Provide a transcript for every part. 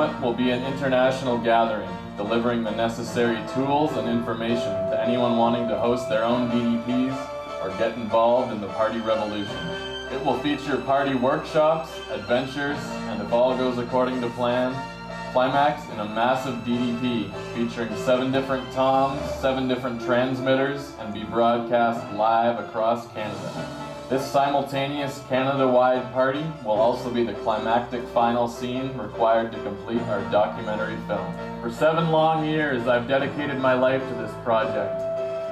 summit will be an international gathering, delivering the necessary tools and information to anyone wanting to host their own DDPs or get involved in the party revolution. It will feature party workshops, adventures, and if all goes according to plan, climax in a massive DDP featuring seven different toms, seven different transmitters, and be broadcast live across Canada. This simultaneous Canada-wide party will also be the climactic final scene required to complete our documentary film. For seven long years, I've dedicated my life to this project,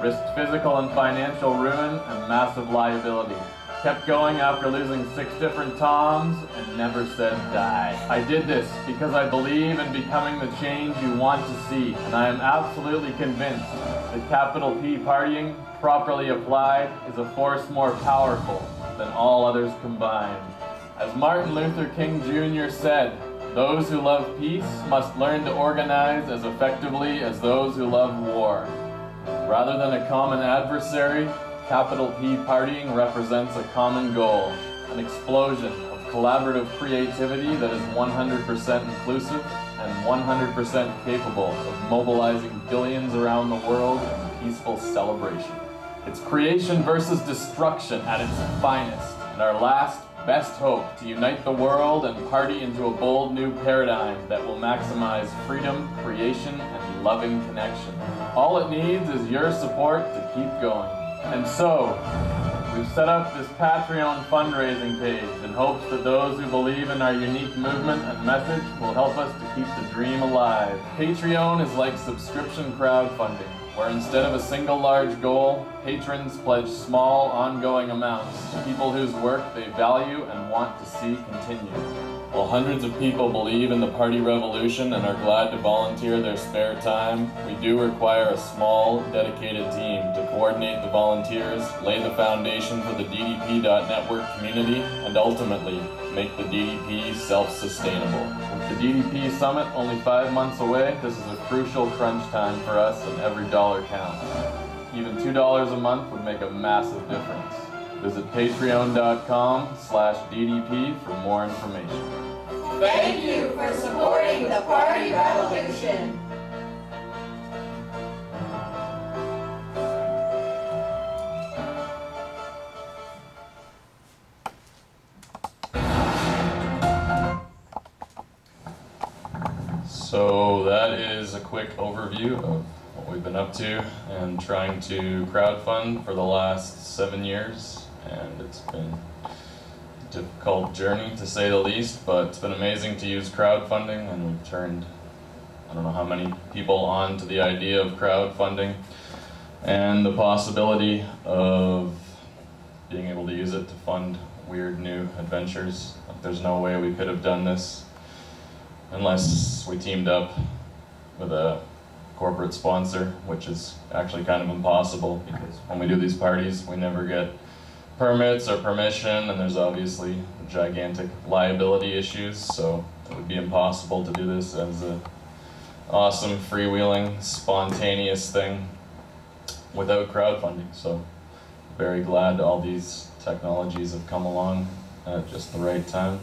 risked physical and financial ruin and massive liability. Kept going after losing six different toms and never said die. I did this because I believe in becoming the change you want to see, and I am absolutely convinced that capital P partying, properly applied, is a force more powerful than all others combined. As Martin Luther King Jr. said, those who love peace must learn to organize as effectively as those who love war. Rather than a common adversary, capital P partying represents a common goal, an explosion of collaborative creativity that is 100% inclusive and 100% capable of mobilizing billions around the world in peaceful celebration. It's creation versus destruction at its finest, and our last best hope to unite the world and party into a bold new paradigm that will maximize freedom, creation, and loving connection. All it needs is your support to keep going. And so, we've set up this Patreon fundraising page in hopes that those who believe in our unique movement and message will help us to keep the dream alive. Patreon is like subscription crowdfunding, where instead of a single large goal, patrons pledge small, ongoing amounts to people whose work they value and want to see continue. While hundreds of people believe in the party revolution and are glad to volunteer their spare time, we do require a small, dedicated team to coordinate the volunteers, lay the foundation for the DDP.network community, and ultimately make the DDP self-sustainable. With the DDP Summit only five months away, this is a crucial crunch time for us and every dollar counts. Even $2 a month would make a massive difference. Visit patreon.com slash DDP for more information. Thank you for supporting the party revolution. So that is a quick overview of what we've been up to and trying to crowdfund for the last seven years. And it's been a difficult journey to say the least, but it's been amazing to use crowdfunding and we've turned I don't know how many people on to the idea of crowdfunding and the possibility of being able to use it to fund weird new adventures. There's no way we could have done this unless we teamed up with a corporate sponsor, which is actually kind of impossible because when we do these parties, we never get permits or permission, and there's obviously gigantic liability issues, so it would be impossible to do this as an awesome, freewheeling, spontaneous thing without crowdfunding. So very glad all these technologies have come along at just the right time.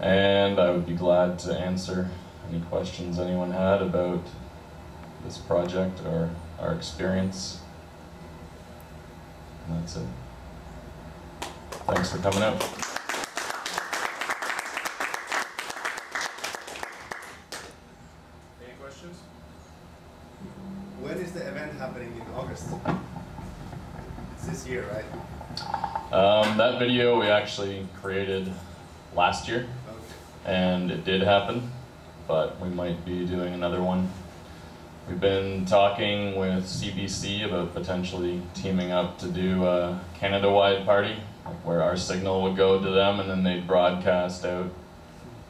And I would be glad to answer any questions anyone had about this project or our experience. And that's it. Thanks for coming out. Any questions? When is the event happening in August? It's this year, right? Um, that video we actually created last year, Okay. and it did happen, but we might be doing another one. We've been talking with CBC about potentially teaming up to do a Canada-wide party, like where our signal would go to them, and then they'd broadcast out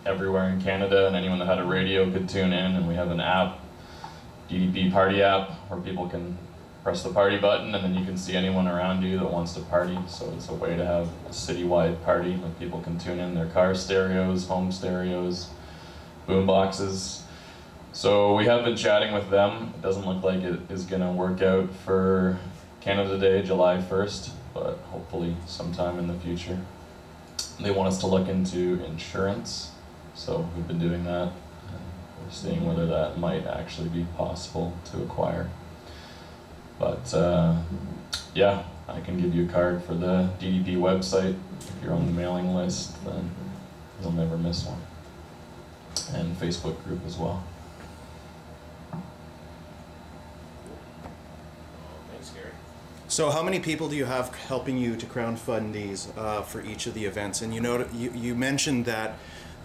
everywhere in Canada, and anyone that had a radio could tune in. And we have an app, DDP Party app, where people can press the party button, and then you can see anyone around you that wants to party. So it's a way to have a citywide party, like people can tune in their car stereos, home stereos, boom boxes. So we have been chatting with them. It doesn't look like it is going to work out for Canada Day, July 1st, but hopefully sometime in the future. They want us to look into insurance, so we've been doing that. We're seeing whether that might actually be possible to acquire. But uh, yeah, I can give you a card for the DDP website. If you're on the mailing list, then you'll never miss one. And Facebook group as well. Thanks, Gary. So, how many people do you have helping you to crowdfund these uh, for each of the events? And you know, you, you mentioned that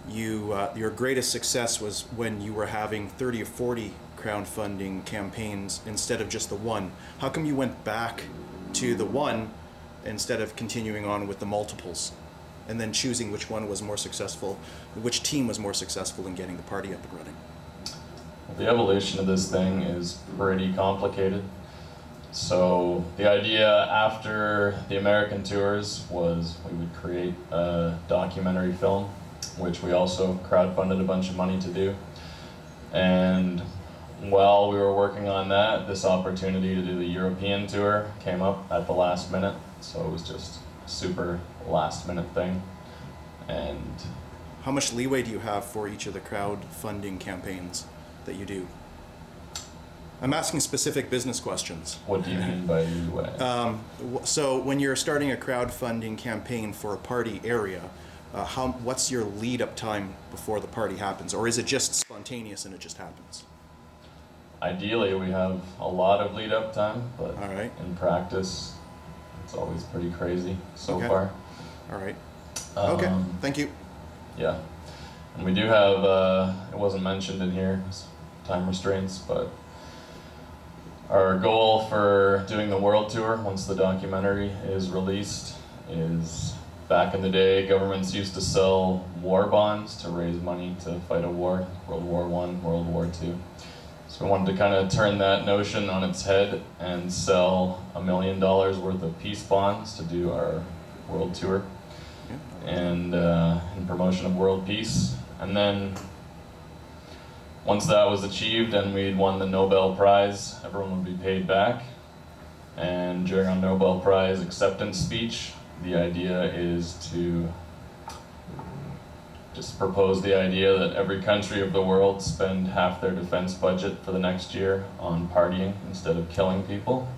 you uh, your greatest success was when you were having 30 or 40 crowdfunding campaigns instead of just the one. How come you went back to the one instead of continuing on with the multiples, and then choosing which one was more successful, which team was more successful in getting the party up and running? The evolution of this thing is pretty complicated. So the idea after the American tours was we would create a documentary film, which we also crowdfunded a bunch of money to do. And while we were working on that, this opportunity to do the European tour came up at the last minute. So it was just a super last minute thing. And How much leeway do you have for each of the crowdfunding campaigns that you do? I'm asking specific business questions. what do you mean by UA? Um, so, when you're starting a crowdfunding campaign for a party area, uh, how, what's your lead up time before the party happens? Or is it just spontaneous and it just happens? Ideally, we have a lot of lead up time, but right. in practice, it's always pretty crazy so Okay. far. All right. Okay. Um, Thank you. Yeah. And we do have, uh, it wasn't mentioned in here time restraints, but our goal for doing the world tour, once the documentary is released, is back in the day, governments used to sell war bonds to raise money to fight a war, World War One, World War Two. So we wanted to kind of turn that notion on its head and sell a million dollars worth of peace bonds to do our world tour and uh, in promotion of world peace. And then once that was achieved and we'd won the Nobel Prize, everyone would be paid back. And during our Nobel Prize acceptance speech, the idea is to just propose the idea that every country of the world spend half their defense budget for the next year on partying instead of killing people.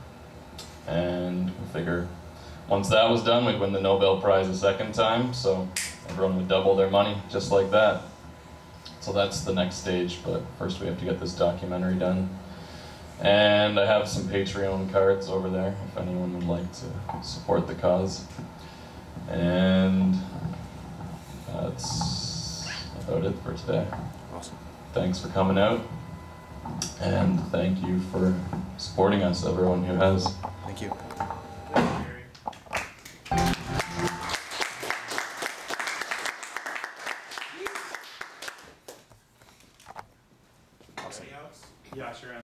And we figure once that was done, we'd win the Nobel Prize a second time, so everyone would double their money just like that. So that's the next stage, but first we have to get this documentary done. And I have some Patreon cards over there if anyone would like to support the cause. And that's about it for today. Awesome. Thanks for coming out. And thank you for supporting us, everyone who has. Thank you.